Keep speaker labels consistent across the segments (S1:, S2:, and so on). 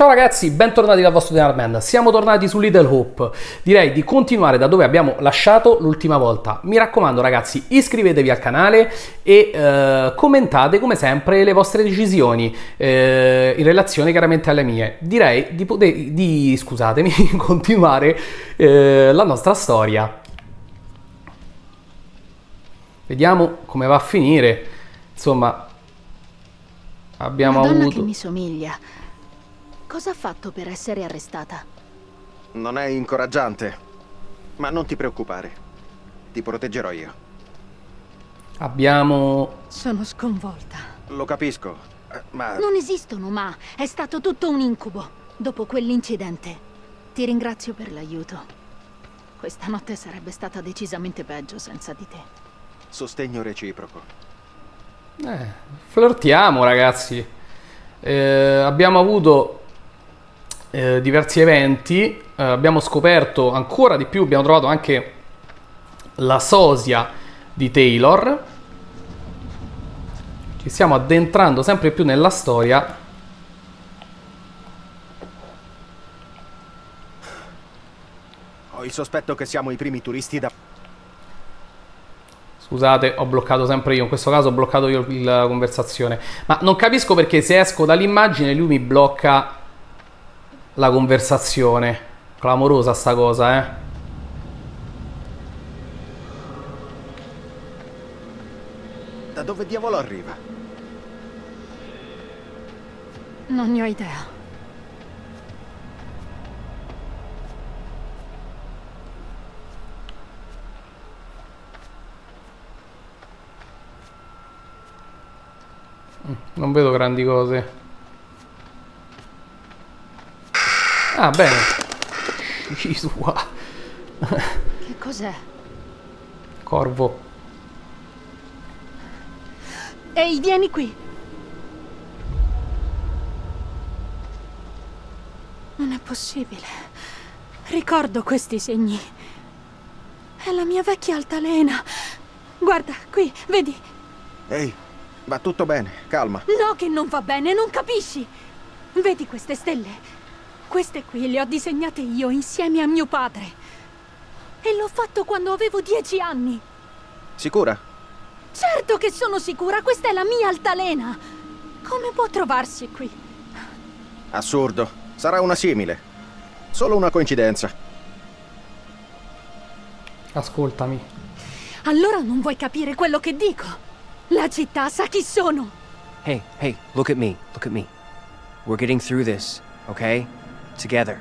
S1: Ciao ragazzi, bentornati dal vostro Dinarman. Siamo tornati su Little Hope. Direi di continuare da dove abbiamo lasciato l'ultima volta. Mi raccomando ragazzi, iscrivetevi al canale e eh, commentate come sempre le vostre decisioni eh, in relazione chiaramente alle mie. Direi di, poter, di scusatemi, continuare eh, la nostra storia. Vediamo come va a finire. Insomma, abbiamo
S2: Una donna
S1: avuto...
S2: che mi somiglia. Cosa ha fatto per essere arrestata?
S3: Non è incoraggiante, ma non ti preoccupare. Ti proteggerò io.
S1: Abbiamo...
S2: Sono sconvolta.
S3: Lo capisco, eh, ma
S2: Non esistono, ma è stato tutto un incubo dopo quell'incidente. Ti ringrazio per l'aiuto. Questa notte sarebbe stata decisamente peggio senza di te.
S3: sostegno reciproco.
S1: Eh, flirtiamo ragazzi. Eh, abbiamo avuto eh, diversi eventi, eh, abbiamo scoperto ancora di più, abbiamo trovato anche la sosia di Taylor. Ci stiamo addentrando sempre più nella storia.
S3: Ho il sospetto che siamo i primi turisti da...
S1: Scusate, ho bloccato sempre io, in questo caso ho bloccato io la conversazione. Ma non capisco perché se esco dall'immagine lui mi blocca la conversazione. Clamorosa sta cosa, eh.
S3: Da dove diavolo arriva?
S2: Non ne ho idea.
S1: Non vedo grandi cose. Ah, bene. Qua.
S2: Che cos'è?
S1: Corvo.
S2: Ehi, vieni qui. Non è possibile. Ricordo questi segni. È la mia vecchia altalena. Guarda, qui, vedi?
S3: Ehi, va tutto bene, calma.
S2: No, che non va bene, non capisci? Vedi queste stelle? Queste qui le ho disegnate io insieme a mio padre. E l'ho fatto quando avevo dieci anni.
S3: Sicura?
S2: Certo che sono sicura, questa è la mia altalena. Come può trovarsi qui?
S3: Assurdo. Sarà una simile. Solo una coincidenza.
S1: Ascoltami.
S2: Allora non vuoi capire quello che dico? La città sa chi sono.
S4: Hey, hey, look at me. Look at me. We're getting through this, okay? Together.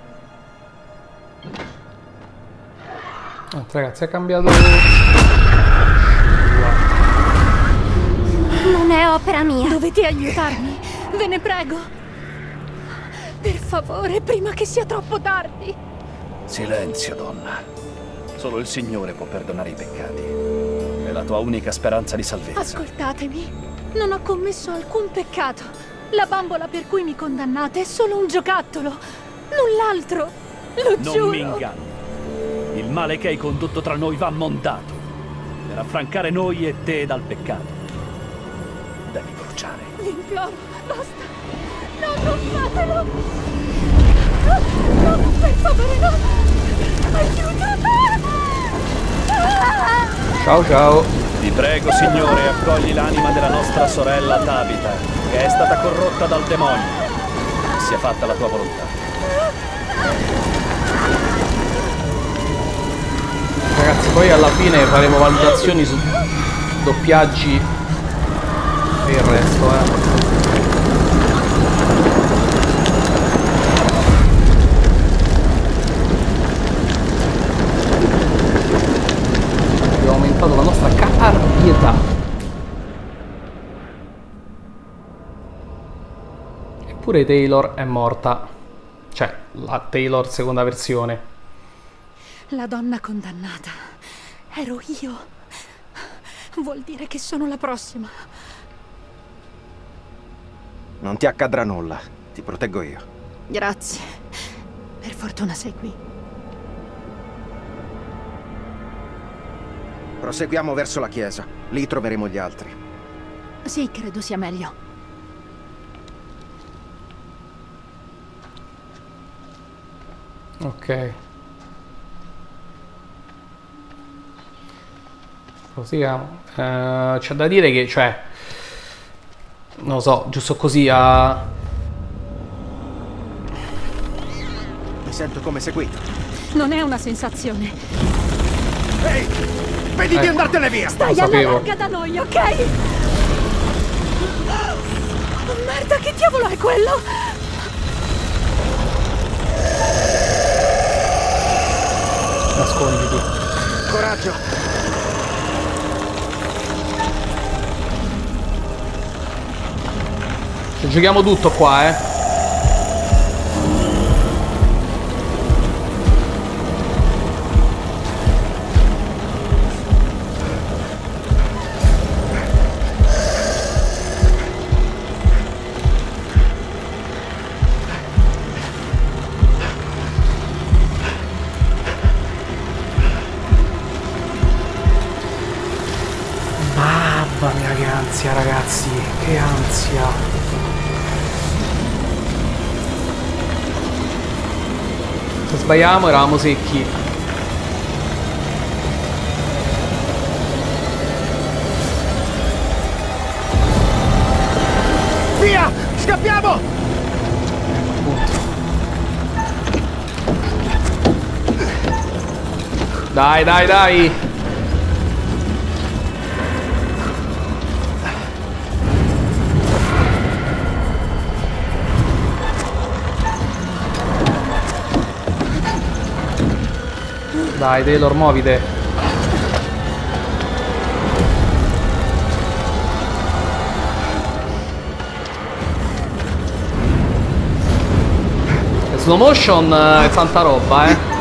S1: Ah, ragazzi, è cambiato.
S5: Non è opera mia.
S2: Dovete aiutarmi, ve ne prego. Per favore, prima che sia troppo tardi.
S6: Silenzio, donna. Solo il Signore può perdonare i peccati. È la tua unica speranza di salvezza.
S2: Ascoltatemi, non ho commesso alcun peccato. La bambola per cui mi condannate è solo un giocattolo, null'altro. Lo
S6: non
S2: giuro.
S6: mi inganni. Il male che hai condotto tra noi va mondato. Per affrancare noi e te dal peccato. Devi bruciare.
S2: Vi imploro, basta. No, non fatelo. No, no, per favore, no. Aiuto. Ah!
S1: Ciao, ciao.
S6: Ti prego, Signore, accogli l'anima della nostra sorella Tabita, che è stata corrotta dal demonio. Sia fatta la tua volontà.
S1: Ragazzi, poi alla fine faremo valutazioni su doppiaggi e il resto, eh. La nostra carrietà. Eppure Taylor è morta. Cioè, la Taylor seconda versione.
S2: La donna condannata. Ero io. Vuol dire che sono la prossima.
S3: Non ti accadrà nulla. Ti proteggo io.
S2: Grazie. Per fortuna sei qui.
S3: Proseguiamo verso la chiesa. Lì troveremo gli altri.
S2: Sì, credo sia meglio.
S1: Ok. Proseguiamo. Eh, c'è da dire che, cioè, non lo so, giusto così a...
S3: Mi sento come seguito.
S2: Non è una sensazione.
S3: Ehi! Vedi di
S1: Ecco.
S3: andartene via!
S2: Stai alla
S1: sapevo.
S2: larga da noi, ok? Oh, merda, che diavolo è quello?
S1: Nasconditi.
S3: Coraggio!
S1: Ci giochiamo tutto qua, eh. Sbagliamo eravamo secchi.
S3: Via! Scappiamo!
S1: Dai, dai, dai. Dai, Taylor, muovite. Slow motion eh, è tanta roba, eh.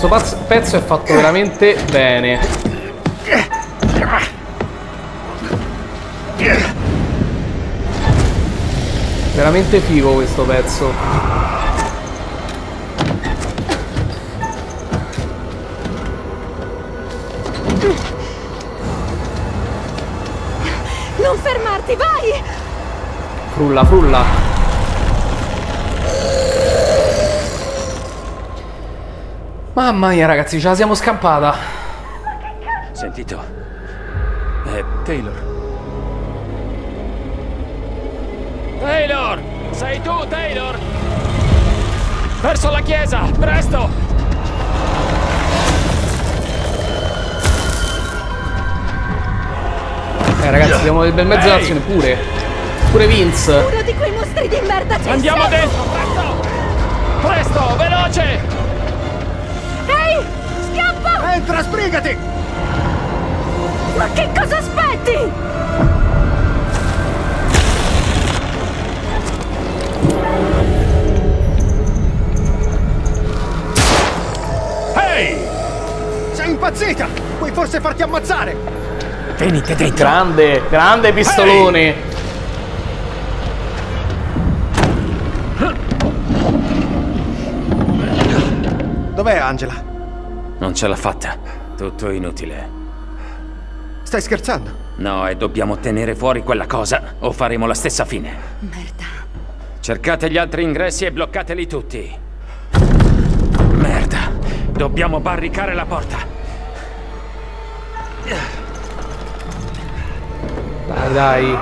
S1: Questo pezzo è fatto veramente bene. Veramente figo questo pezzo.
S2: Non fermarti, vai!
S1: Frulla, frulla. Mamma mia ragazzi, ce la siamo scampata.
S5: Sentito? È Taylor.
S7: Taylor! Sei tu, Taylor! Verso la chiesa! Presto!
S1: Eh ragazzi, abbiamo del bel mezzo d'azione pure. Pure Vince.
S2: Uno di quei mostri di merda c'è
S7: Andiamo dentro! Presto! Presto! Veloce!
S3: Entra, sbrigati!
S2: Ma che cosa aspetti?
S5: Ehi!
S3: Sei impazzita! Puoi forse farti ammazzare!
S5: Venite dentro!
S1: Grande, grande pistolone.
S3: Dov'è Angela?
S5: Non ce l'ha fatta. Tutto inutile.
S3: Stai scherzando?
S5: No, e dobbiamo tenere fuori quella cosa o faremo la stessa fine.
S2: Merda.
S5: Cercate gli altri ingressi e bloccateli tutti. Merda. Dobbiamo barricare la porta.
S1: Dai, dai.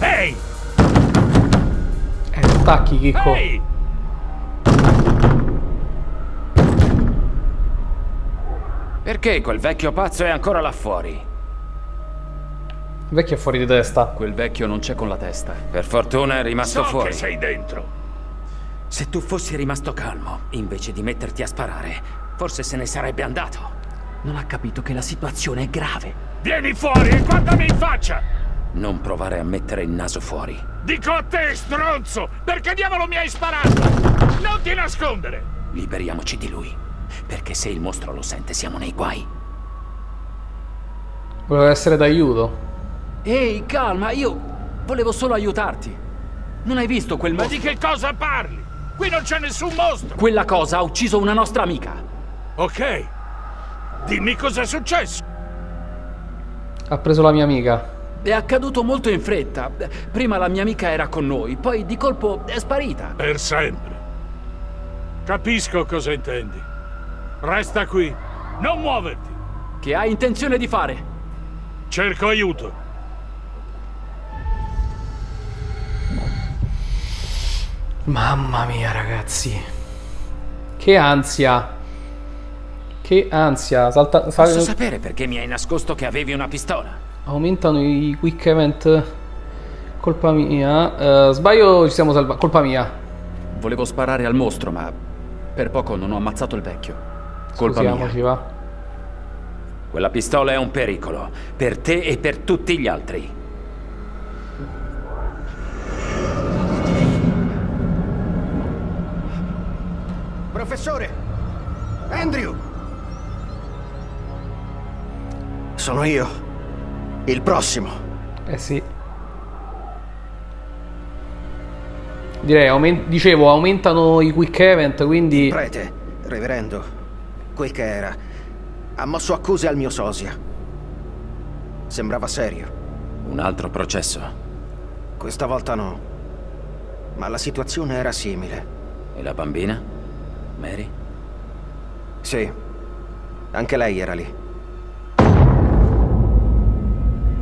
S5: Ehi!
S1: Eh, attacchi, Chicco.
S5: Ehi! Perché quel vecchio pazzo è ancora là fuori?
S1: Il vecchio è fuori di testa.
S5: Quel vecchio non c'è con la testa. Per fortuna è rimasto fuori.
S8: sei dentro.
S5: Se tu fossi rimasto calmo, invece di metterti a sparare, forse se ne sarebbe andato. Non ha capito che la situazione è grave.
S8: Vieni fuori e guardami in faccia!
S5: Non provare a mettere il naso fuori.
S8: Dico a te, stronzo! Perché diavolo mi hai sparato? Non ti nascondere!
S5: Liberiamoci di lui. Perché se il mostro lo sente siamo nei guai.
S1: Voleva essere d'aiuto.
S6: Ehi, calma, io volevo solo aiutarti. Non hai visto quel
S8: Ma
S6: mostro?
S8: di che cosa parli? Qui non c'è nessun mostro!
S6: Quella cosa ha ucciso una nostra amica.
S8: Ok. Dimmi cos'è successo.
S1: Ha preso la mia amica.
S6: È accaduto molto in fretta. Prima la mia amica era con noi, poi di colpo è sparita.
S8: Per sempre. Capisco cosa intendi. Resta qui. Non muoverti.
S6: Che hai intenzione di fare?
S8: Cerco aiuto.
S1: Mamma mia, ragazzi. Che ansia. Che ansia. Salta, fa-
S5: Posso sapere perché mi hai nascosto che avevi una pistola?
S1: aumentano i quick event. Colpa mia. Eh, sbaglio, ci siamo salvati. Colpa mia.
S6: Volevo sparare al mostro, ma per poco non ho ammazzato il vecchio. Colpa
S1: Scusiamoci,
S6: mia.
S1: va.
S5: Quella pistola è un pericolo, per te e per tutti gli altri.
S3: Professore! Andrew! Sono io. Il prossimo.
S1: Eh sì. Direi, aumen- dicevo, aumentano i quick event, quindi...
S3: Prete, reverendo, quel che era, ha mosso accuse al mio sosia. Sembrava serio.
S5: Un altro processo.
S3: Questa volta no. Ma la situazione era simile.
S5: E la bambina? Mary?
S3: Sì. Anche lei era lì.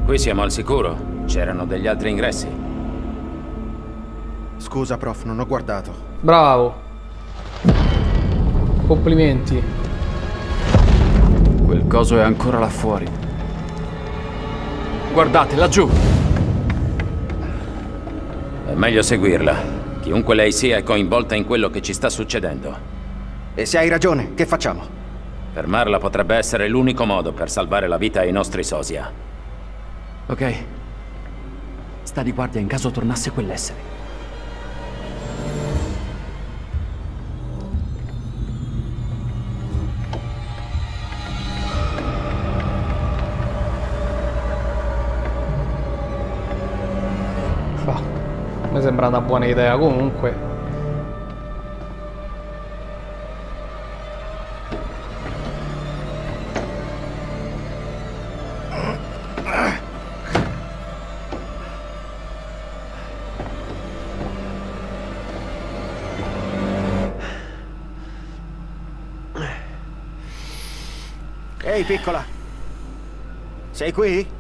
S5: Qui siamo al sicuro. C'erano degli altri ingressi.
S3: Scusa, prof, non ho guardato.
S1: Bravo. Complimenti.
S6: Quel coso è ancora là fuori. Guardate, laggiù!
S5: È meglio seguirla. Chiunque lei sia è coinvolta in quello che ci sta succedendo.
S3: E se hai ragione, che facciamo?
S5: Fermarla potrebbe essere l'unico modo per salvare la vita ai nostri sosia.
S6: Ok. Sta di guardia in caso tornasse quell'essere.
S1: Sembra una buona idea comunque.
S3: Ehi, piccola. Sei qui?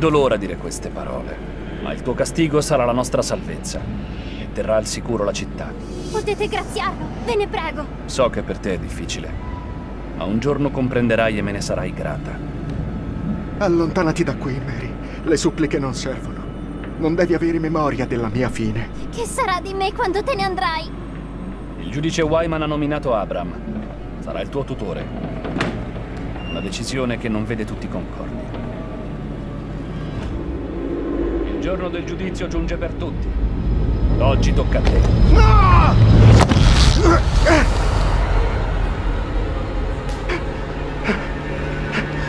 S6: Mi addolora dire queste parole, ma il tuo castigo sarà la nostra salvezza e terrà al sicuro la città.
S9: Potete graziarlo, ve ne prego.
S6: So che per te è difficile, ma un giorno comprenderai e me ne sarai grata.
S10: Allontanati da qui, Mary. Le suppliche non servono. Non devi avere memoria della mia fine.
S9: Che sarà di me quando te ne andrai?
S6: Il giudice Wyman ha nominato Abram. Sarà il tuo tutore. Una decisione che non vede tutti concordi. Il giorno del giudizio giunge per tutti. Oggi tocca a te.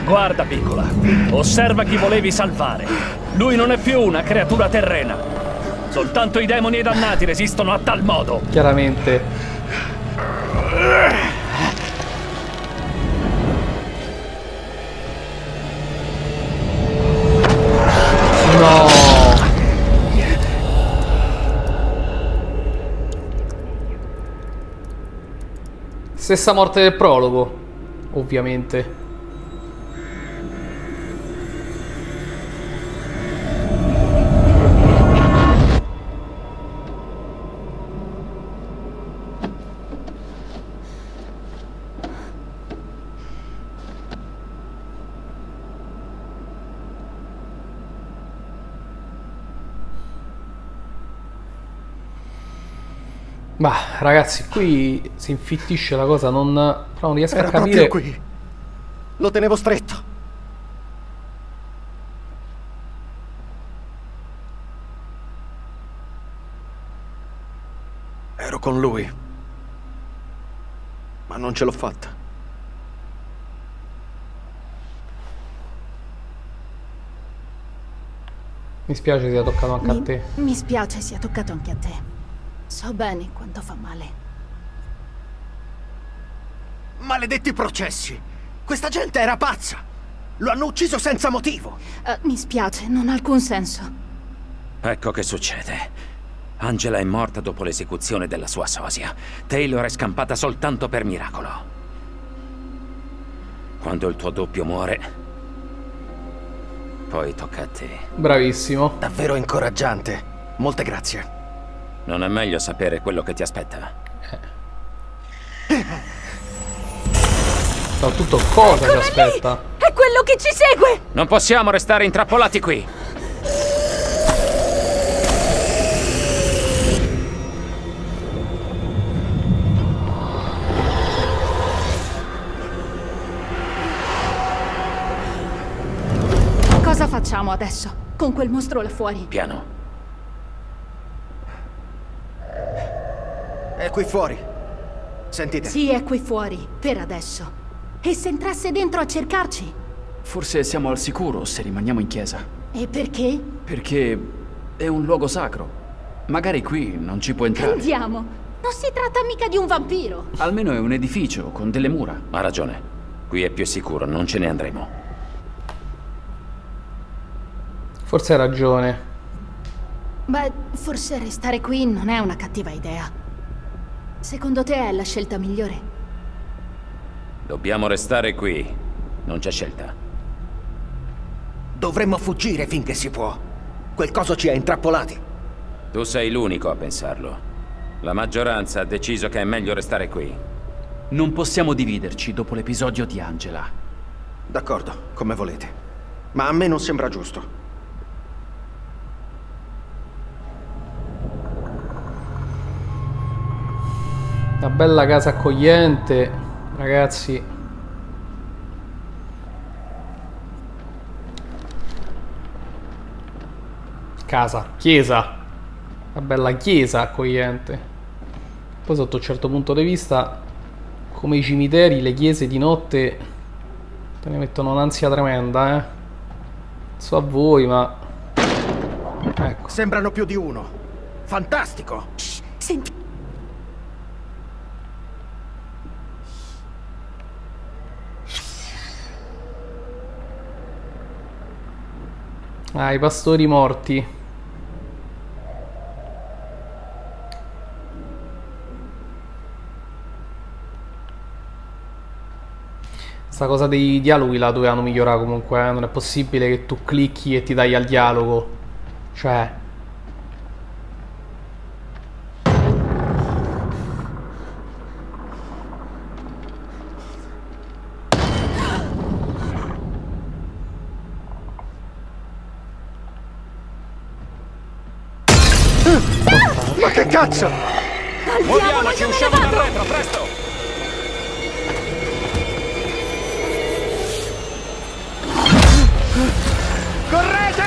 S6: Guarda, piccola. Osserva chi volevi salvare. Lui non è più una creatura terrena. Soltanto i demoni e i dannati resistono a tal modo.
S1: Chiaramente. Stessa morte del prologo, ovviamente. Ma ragazzi, qui si infittisce la cosa, non, però non riesco
S3: Era
S1: a capire.
S3: proprio qui. Lo tenevo stretto. Ero con lui. Ma non ce l'ho fatta.
S1: Mi spiace sia toccato anche a
S2: Mi,
S1: te.
S2: mi spiace sia toccato anche a te. So bene quanto fa male.
S3: Maledetti processi! Questa gente era pazza! Lo hanno ucciso senza motivo!
S2: Eh, mi spiace, non ha alcun senso.
S5: Ecco che succede. Angela è morta dopo l'esecuzione della sua sosia. Taylor è scampata soltanto per miracolo. Quando il tuo doppio muore, poi tocca a te.
S1: Bravissimo.
S3: Davvero incoraggiante. Molte grazie.
S5: Non è meglio sapere quello che ti aspetta?
S1: Soprattutto cosa ci aspetta?
S2: È quello che ci segue!
S5: Non possiamo restare intrappolati qui!
S2: Cosa facciamo adesso? Con quel mostro là fuori?
S5: Piano.
S3: È qui fuori. Sentite.
S2: Sì, è qui fuori, per adesso. E se entrasse dentro a cercarci?
S6: Forse siamo al sicuro se rimaniamo in chiesa.
S2: E perché?
S6: Perché è un luogo sacro. Magari qui non ci può entrare.
S2: Andiamo! Non si tratta mica di un vampiro!
S6: Almeno è un edificio con delle mura.
S5: Ha ragione. Qui è più sicuro, non ce ne andremo.
S1: Forse hai ragione.
S2: Beh, forse restare qui non è una cattiva idea. Secondo te è la scelta migliore?
S5: Dobbiamo restare qui. Non c'è scelta.
S3: Dovremmo fuggire finché si può. Quel coso ci ha intrappolati.
S5: Tu sei l'unico a pensarlo. La maggioranza ha deciso che è meglio restare qui.
S6: Non possiamo dividerci dopo l'episodio di Angela.
S3: D'accordo, come volete. Ma a me non sembra giusto.
S1: Una bella casa accogliente, ragazzi. Casa, chiesa. Una bella chiesa accogliente. Poi sotto un certo punto di vista, come i cimiteri, le chiese di notte te ne mettono un'ansia tremenda, eh. So a voi, ma... Ecco.
S3: Sembrano più di uno. Fantastico!
S1: Ah, i pastori morti. Sta cosa dei dialoghi la dovevano migliorare comunque, eh. Non è possibile che tu clicchi e ti dai al dialogo. Cioè...
S3: Ma che cazzo?
S2: al
S5: Muoviamoci, usciamo dal retro, presto!
S3: Correte!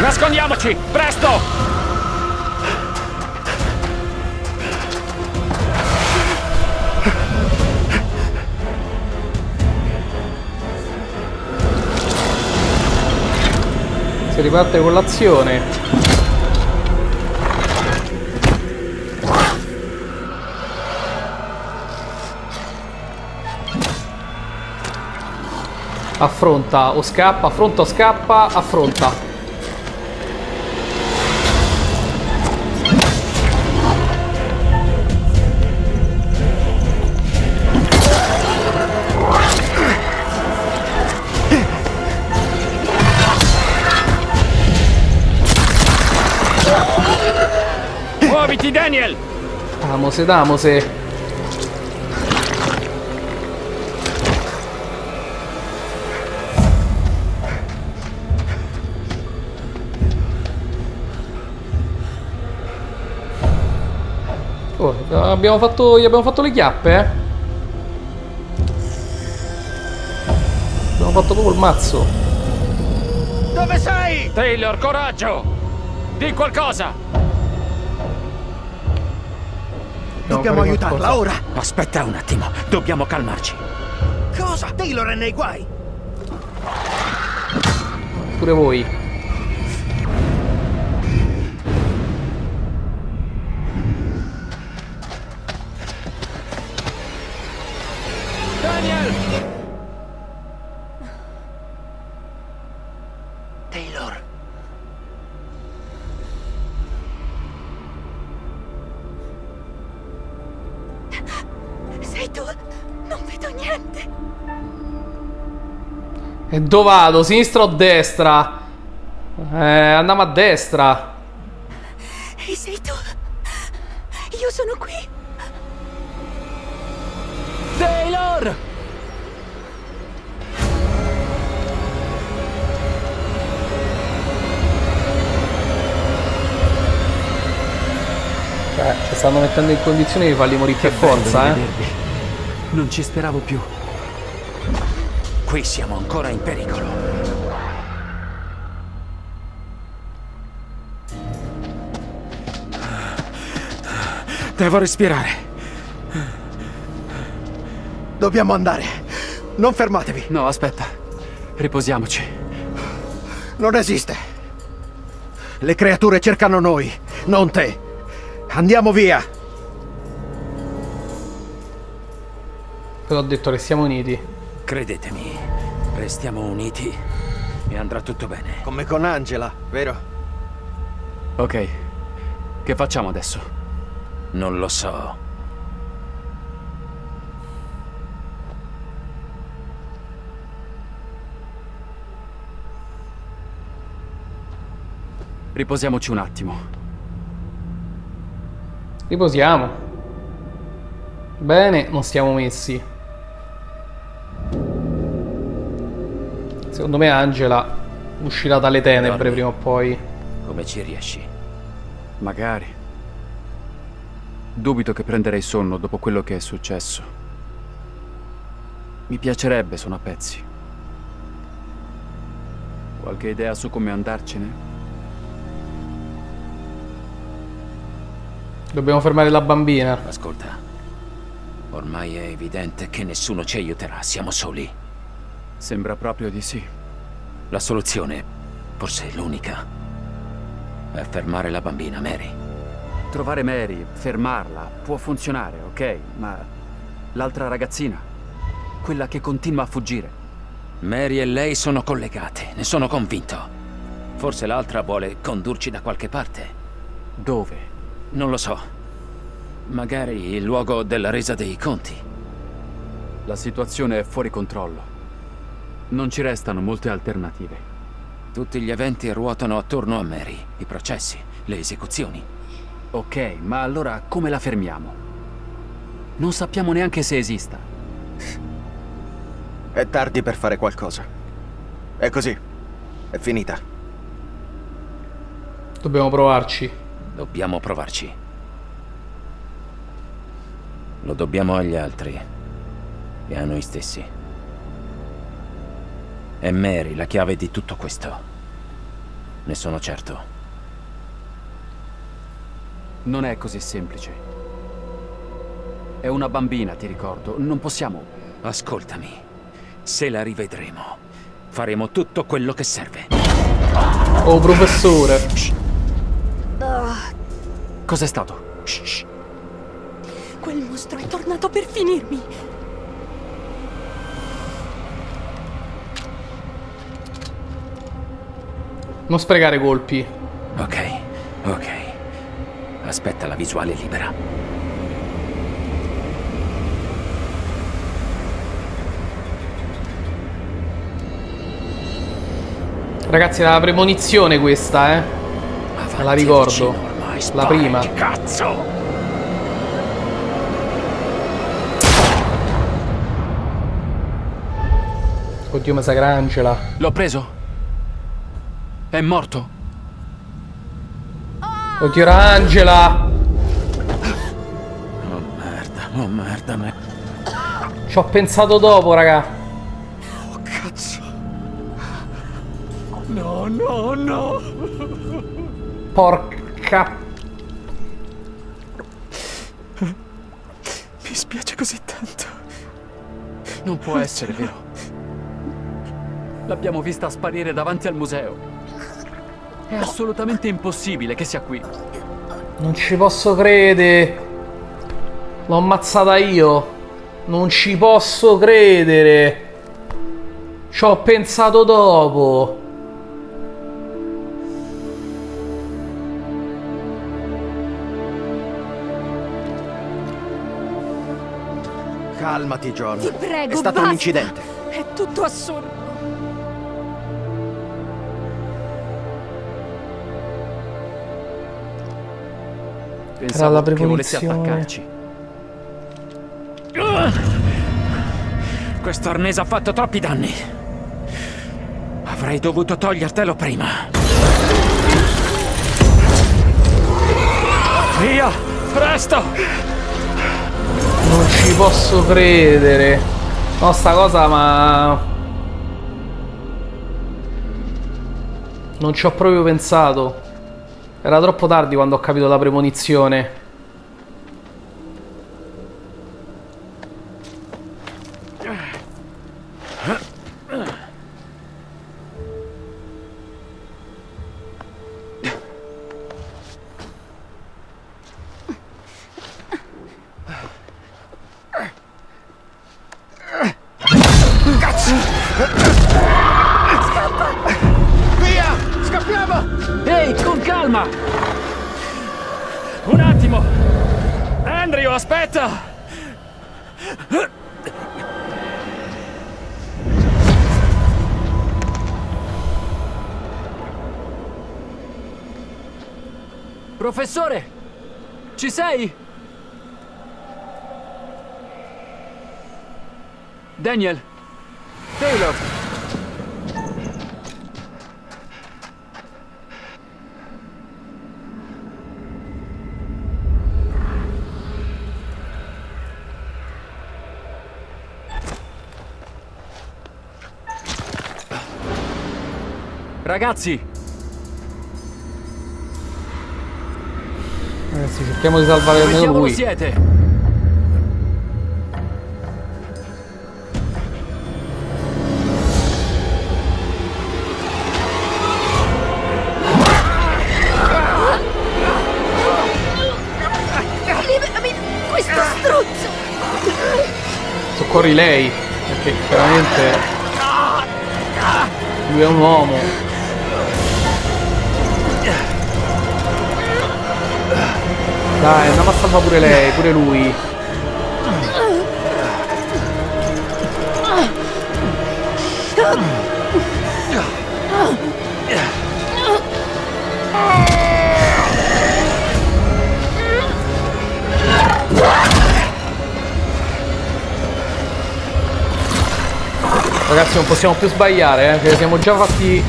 S5: Nascondiamoci, presto!
S1: Si riparte con l'azione. Affronta o scappa, affronta o scappa, affronta.
S5: Muoviti, Daniel!
S1: Damose, damose. Abbiamo fatto, gli abbiamo fatto le chiappe, eh? Abbiamo fatto proprio il mazzo.
S3: Dove sei?
S5: Taylor, coraggio! Di qualcosa!
S3: Dobbiamo aiutarla
S1: qualcosa.
S3: ora.
S5: Aspetta un attimo, dobbiamo calmarci.
S3: Cosa? Taylor è nei guai.
S1: Pure voi.
S5: Daniel!
S3: Taylor.
S2: Sei tu? Non vedo niente.
S1: E dove vado? Sinistra o destra? Eh, andiamo a destra.
S2: E sei tu? Io sono qui.
S1: Ci stanno mettendo in condizione di farli morire per forza, eh.
S4: Non ci speravo più.
S5: Qui siamo ancora in pericolo. Devo respirare.
S3: Dobbiamo andare. Non fermatevi.
S4: No, aspetta. Riposiamoci.
S3: Non esiste. Le creature cercano noi, non te. Andiamo via.
S1: Però ho detto che siamo uniti.
S5: Credetemi, restiamo uniti e andrà tutto bene.
S3: Come con Angela, vero?
S4: Ok. Che facciamo adesso?
S5: Non lo so.
S4: Riposiamoci un attimo.
S1: Riposiamo. Bene, non stiamo messi. Secondo me Angela uscirà dalle tenebre
S5: Dormi.
S1: prima o poi.
S5: Come ci riesci?
S4: Magari. Dubito che prenderei sonno dopo quello che è successo. Mi piacerebbe, sono a pezzi. Qualche idea su come andarcene?
S1: Dobbiamo fermare la bambina.
S5: Ascolta. Ormai è evidente che nessuno ci aiuterà, siamo soli.
S4: Sembra proprio di sì.
S5: La soluzione, forse l'unica, è fermare la bambina, Mary.
S4: Trovare Mary, fermarla, può funzionare, ok? Ma l'altra ragazzina, quella che continua a fuggire,
S5: Mary e lei sono collegate, ne sono convinto. Forse l'altra vuole condurci da qualche parte.
S4: dove?
S5: Non lo so. Magari il luogo della resa dei conti.
S4: La situazione è fuori controllo. Non ci restano molte alternative.
S5: Tutti gli eventi ruotano attorno a Mary. I processi, le esecuzioni.
S4: Ok, ma allora come la fermiamo? Non sappiamo neanche se esista.
S3: È tardi per fare qualcosa. È così. È finita.
S1: Dobbiamo provarci.
S5: Dobbiamo provarci. Lo dobbiamo agli altri e a noi stessi. È Mary la chiave di tutto questo. Ne sono certo.
S4: Non è così semplice. È una bambina, ti ricordo. Non possiamo...
S5: Ascoltami. Se la rivedremo, faremo tutto quello che serve.
S1: Oh, professore.
S4: Cos'è stato?
S2: Quel mostro è tornato per finirmi.
S1: Non sprecare colpi.
S5: Ok, ok. Aspetta la visuale libera.
S1: Ragazzi, era la premonizione questa, eh.
S5: Avanti,
S1: Me la ricordo. La prima.
S5: Cazzo!
S1: Oddio, mi sa che era Angela.
S4: L'ho preso? È morto?
S1: Oddio, era Angela.
S5: Oh merda me.
S1: Ci ho pensato dopo, raga.
S10: Oh cazzo.
S4: No, no, no.
S1: Porca.
S4: Mi spiace così tanto. Non può essere vero. L'abbiamo vista sparire davanti al museo. È assolutamente impossibile che sia qui.
S1: Non ci posso credere. L'ho ammazzata io. Non ci posso credere. Ci ho pensato dopo.
S3: Calmati, John.
S2: Ti prego,
S3: È stato
S2: basta.
S3: un incidente.
S2: È tutto assurdo.
S4: Pensavo
S1: la
S4: che volessi
S1: premonizione.
S4: attaccarci.
S5: Questo arnese ha fatto troppi danni. Avrei dovuto togliertelo prima.
S4: Via! Presto!
S1: Non ci posso credere. No, sta cosa, ma. Non ci ho proprio pensato. Era troppo tardi quando ho capito la premonizione.
S4: Ci sei? Daniel! Taylor! Ragazzi,
S1: Ragazzi, cerchiamo di salvare
S4: dove
S1: almeno lui.
S4: siete?
S2: Liberami questo struzzo!
S1: Soccorri lei. Perché chiaramente. Lui è un uomo. Dai, andiamo a salvare pure lei, pure lui. Ragazzi, non possiamo più sbagliare, eh, perché siamo già fatti.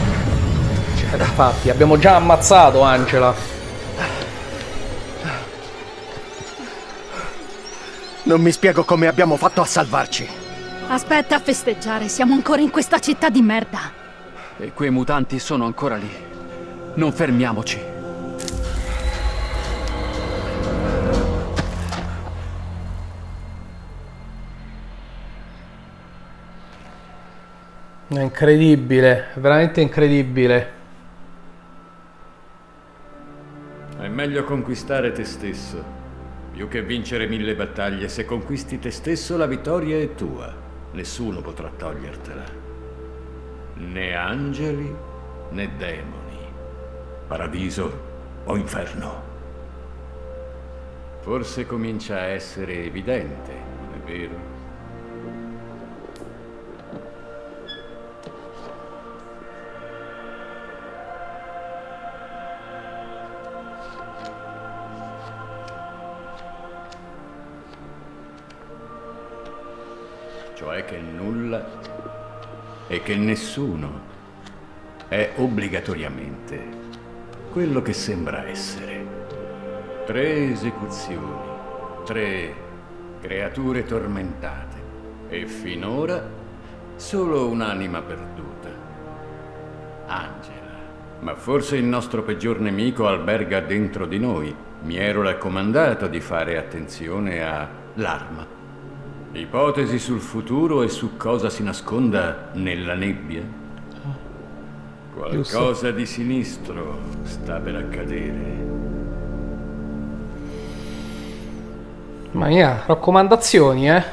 S1: Cioè, infatti, abbiamo già ammazzato Angela.
S3: Non mi spiego come abbiamo fatto a salvarci.
S2: Aspetta a festeggiare, siamo ancora in questa città di merda.
S4: E quei mutanti sono ancora lì. Non fermiamoci.
S1: È incredibile, è veramente incredibile.
S11: È meglio conquistare te stesso. Più che vincere mille battaglie, se conquisti te stesso la vittoria è tua. Nessuno potrà togliertela. Né angeli né demoni. Paradiso o inferno. Forse comincia a essere evidente, non è vero? Che nulla e che nessuno è obbligatoriamente quello che sembra essere. Tre esecuzioni, tre creature tormentate. E finora solo un'anima perduta. Angela. Ma forse il nostro peggior nemico alberga dentro di noi. Mi ero raccomandato di fare attenzione all'arma. Ipotesi sul futuro e su cosa si nasconda nella nebbia? Qualcosa di sinistro sta per accadere.
S1: Ma yeah, raccomandazioni, eh.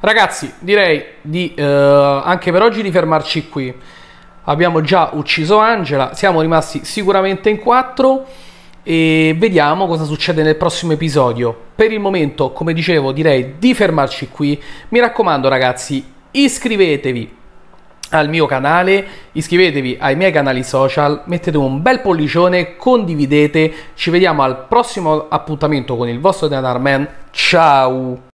S1: Ragazzi, direi di eh, anche per oggi di fermarci qui. Abbiamo già ucciso Angela, siamo rimasti sicuramente in quattro e vediamo cosa succede nel prossimo episodio. Per il momento, come dicevo, direi di fermarci qui. Mi raccomando, ragazzi, iscrivetevi al mio canale, iscrivetevi ai miei canali social, mettete un bel pollicione, condividete. Ci vediamo al prossimo appuntamento con il vostro Denar Man. Ciao!